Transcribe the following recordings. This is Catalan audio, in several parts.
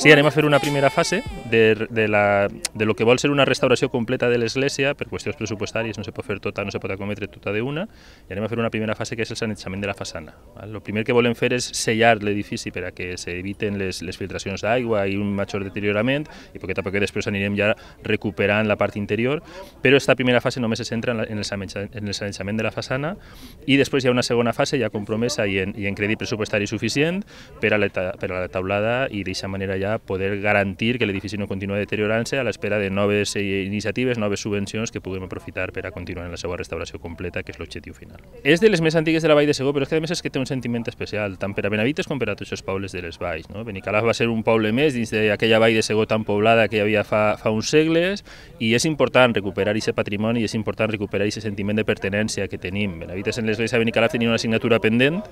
Sí, anem a fer una primera fase de, de, la, de lo que vol ser una restauració completa de l'església, per qüestions pressupostàries no se pot fer tota, no se pot acometre tota d'una, i anem a fer una primera fase que és el sanejament de la façana. El primer que volem fer és sellar l'edifici per a que s'eviten les, les filtracions d'aigua i un major deteriorament, i poquet a poquet després anirem ja recuperant la part interior, però aquesta primera fase només se centra en, la, en, el, sanejament, en el sanejament de la façana, i després hi ha una segona fase ja compromesa i en, i en crèdit pressupostari suficient per a la, per a la taulada i d'aquesta manera ja poder garantir que l'edifici no continua deteriorant-se a l'espera de noves iniciatives, noves subvencions que puguem aprofitar per a continuar en la seva restauració completa, que és l'objectiu final. És de les més antigues de la Vall de Segó, però és que a més és que té un sentiment especial, tant per a Benavites com per a tots els pobles de les valls. No? Benicalaf va ser un poble més dins d'aquella Vall de Segó tan poblada que hi havia fa, fa uns segles i és important recuperar aquest patrimoni i és important recuperar aquest sentiment de pertenència que tenim. Benavites en l'església de Benicalaf tenia una assignatura pendent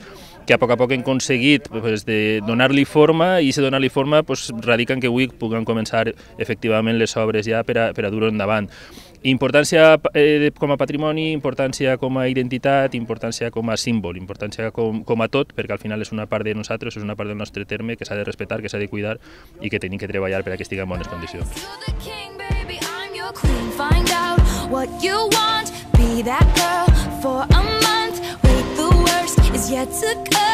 que a poc a poc hem aconseguit pues, de donar-li forma i se donar-li forma pues, radica en que avui puguen començar efectivament les obres ja per a, per a dur-ho endavant. Importància eh, com a patrimoni, importància com a identitat, importància com a símbol, importància com, com a tot, perquè al final és una part de nosaltres, és una part del nostre terme que s'ha de respectar, que s'ha de cuidar i que tenim que treballar per a que estigui en bones condicions. Be that girl for a month. Wait, the worst is yet to come.